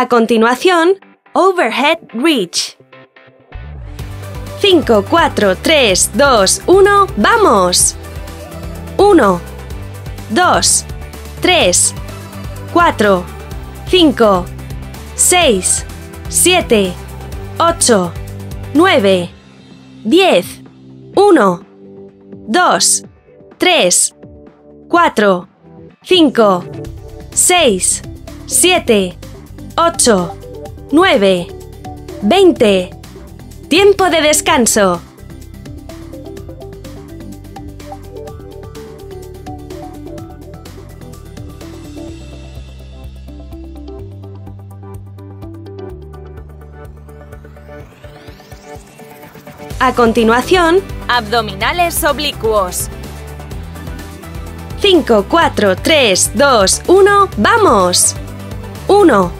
A continuación, Overhead Reach. 5, 4, 3, 2, 1, ¡vamos! 1, 2, 3, 4, 5, 6, 7, 8, 9, 10, 1, 2, 3, 4, 5, 6, 7, 8, 9, 20. Tiempo de descanso. A continuación, Abdominales oblicuos. 5, 4, 3, 2, 1, ¡vamos! 1,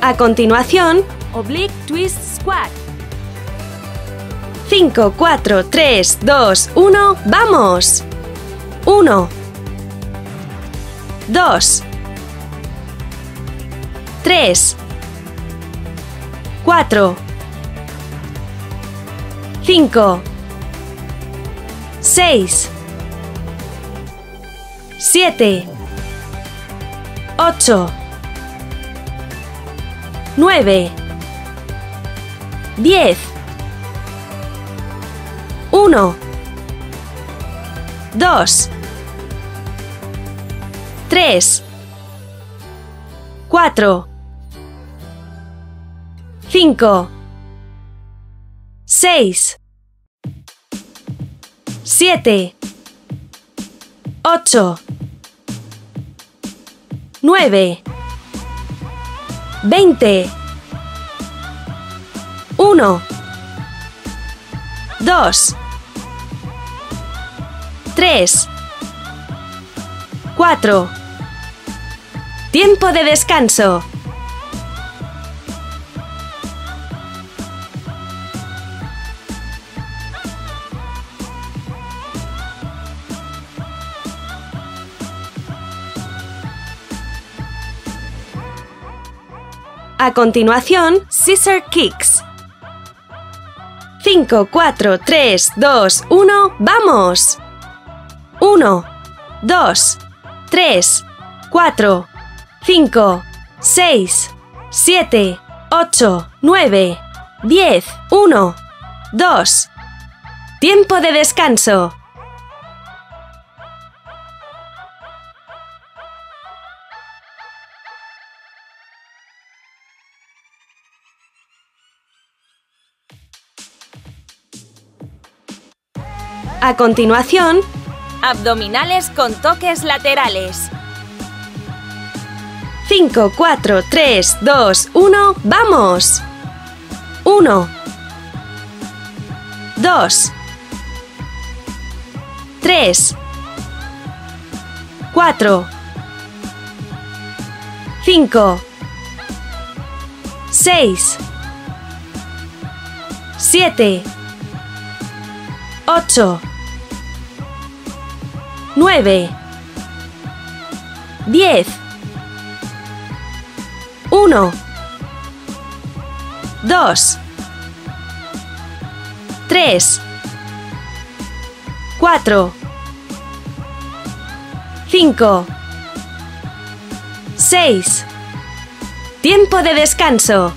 A continuación, Oblique twist squat. 5, 4, 3, 2, 1, ¡vamos! 1, 2, 3, 4, 5, 6, 7, 8, 9, 10, 1, 2, 3, 4, 5, 6, 7, 8, 9, 20, 1, 2, 3, 4. Tiempo de descanso. A continuación, Scissor Kicks. 5, 4, 3, 2, 1, ¡vamos! 1, 2, 3, 4, 5, 6, 7, 8, 9, 10, 1, 2. Tiempo de descanso. A continuación, Abdominales con toques laterales. 5, 4, 3, 2, 1, ¡vamos! 1, 2, 3, 4, 5, 6, 7, 8, 9, 10, 1, 2, 3, 4, 5, 6. Tiempo de descanso.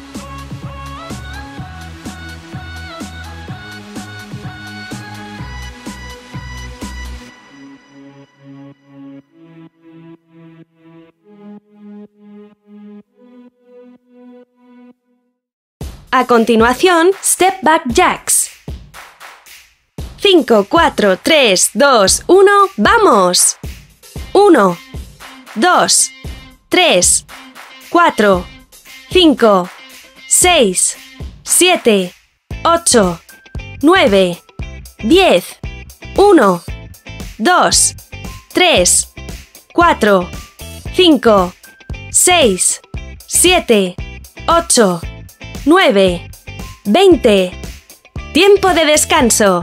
A continuación, Step Back Jacks. 5, 4, 3, 2, 1, ¡vamos! 1, 2, 3, 4, 5, 6, 7, 8, 9, 10, 1, 2, 3, 4, 5, 6, 7, 8, 9, 20. Tiempo de descanso.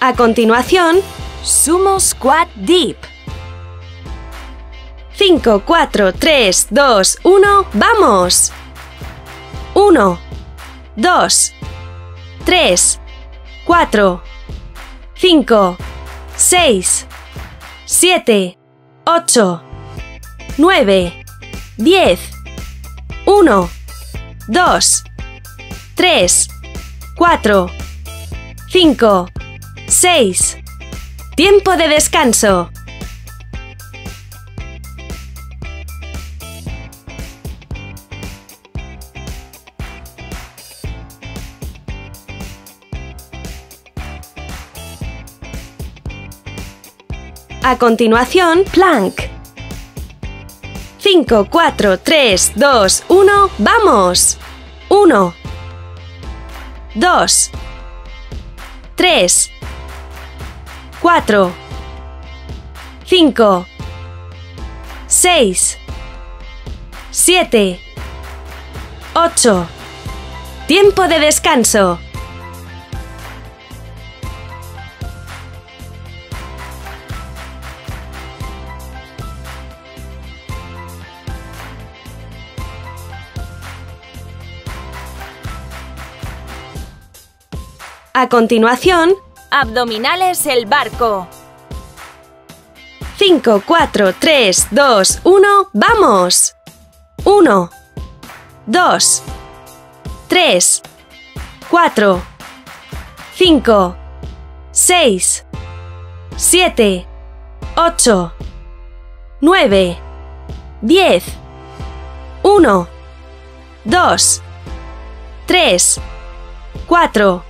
A continuación, Sumo Squat Deep. 5, 4, 3, 2, 1, ¡vamos! 1, 2, 3, 4, 5, 6, 7, 8, 9, 10, 1, 2, 3, 4, 5, 6. Tiempo de descanso. A continuación, plank. 5, 4, 3, 2, 1, ¡vamos! 1, 2, 3, 4, 5, 6, 7, 8. Tiempo de descanso. A continuación, Abdominales el barco. 5, 4, 3, 2, 1, ¡vamos! 1, 2, 3, 4, 5, 6, 7, 8, 9, 10, 1, 2, 3, 4,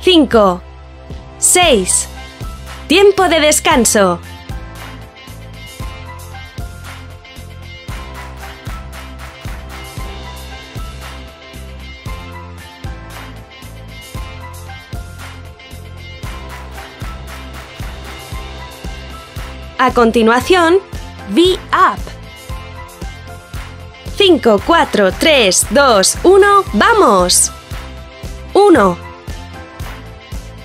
5, 6. Tiempo de descanso. A continuación, V-Up. 5, 4, 3, 2, 1, ¡vamos! 1,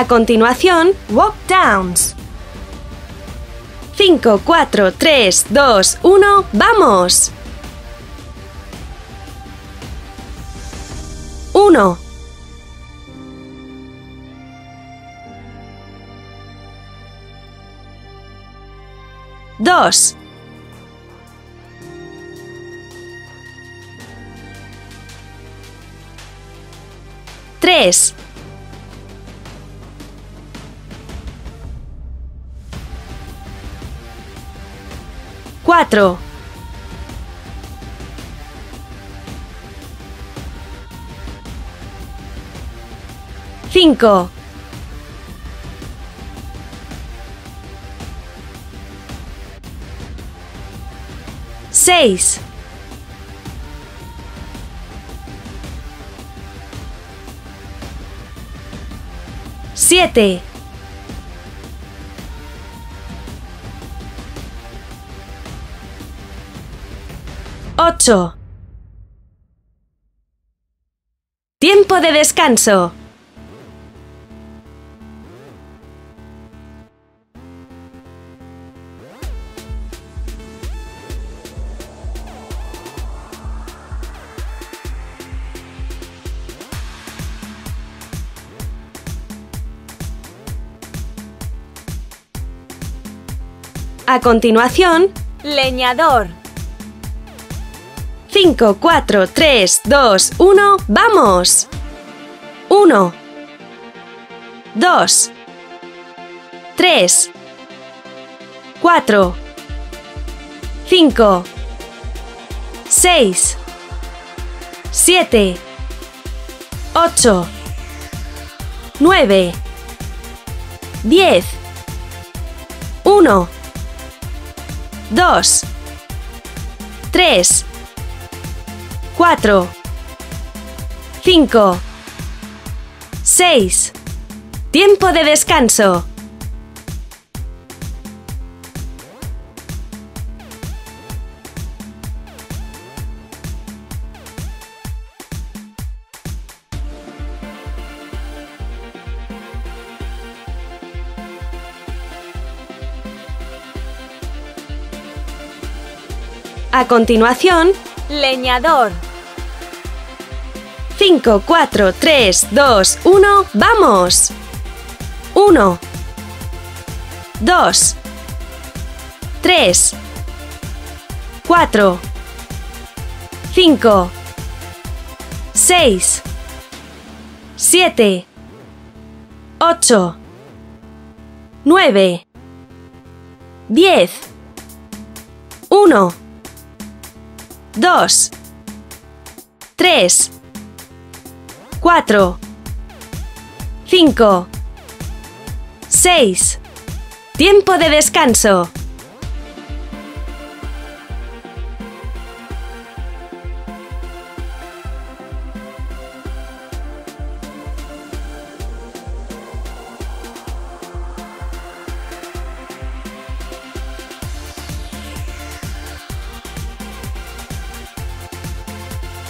A continuación, walk downs. 5, 4, 3, 2, 1, ¡vamos! 1, 2, 3, 4. Cinco. Seis. Siete. Ocho. Tiempo de descanso. A continuación, Leñador. 5, 4, 3, 2, 1, ¡vamos! 1, 2, 3, 4, 5, 6, 7, 8, 9, 10, 1, 2, 3, 4, 5, 6. Tiempo de descanso. A continuación, Leñador. 5, 4, 3, 2, 1, ¡vamos! 1, 2, 3, 4, 5, 6, 7, 8, 9, 10, 1, 2, 3, 4, 5, 6. Tiempo de descanso.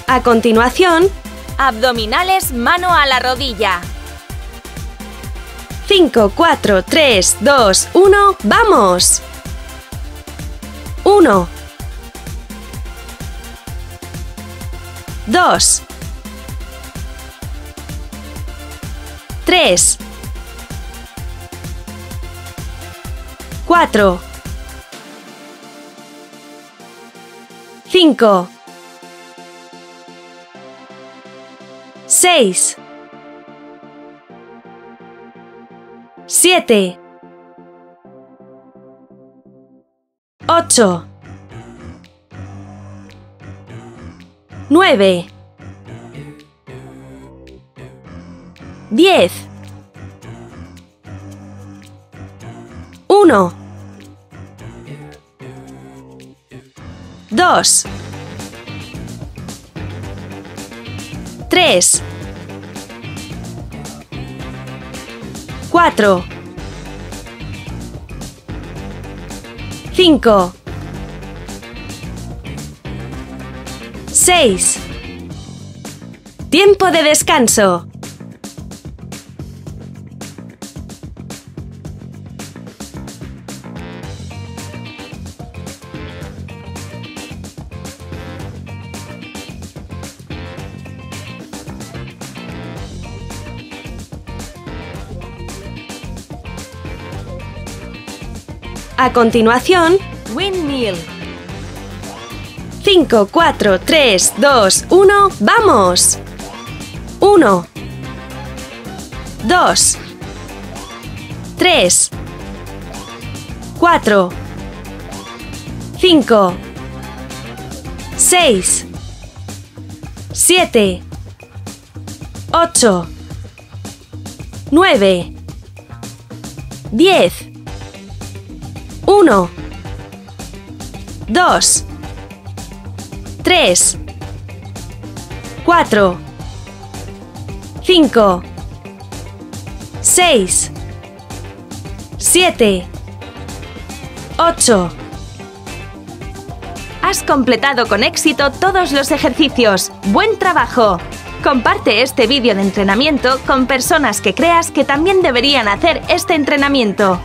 A continuación, Abdominales mano a la rodilla. 5, 4, 3, 2, 1, ¡vamos! 1, 2, 3, 4, 5, 6, 7, 8, 9, 10, 1, 2, 3, 4, 5, 6. Tiempo de descanso. A continuación, Windmill. 5, 4, 3, 2, 1, ¡vamos! 1, 2, 3, 4, 5, 6, 7, 8, 9, 10, 1, 2, 3, 4, 5, 6, 7, 8. Has completado con éxito todos los ejercicios. ¡Buen trabajo! Comparte este vídeo de entrenamiento con personas que creas que también deberían hacer este entrenamiento.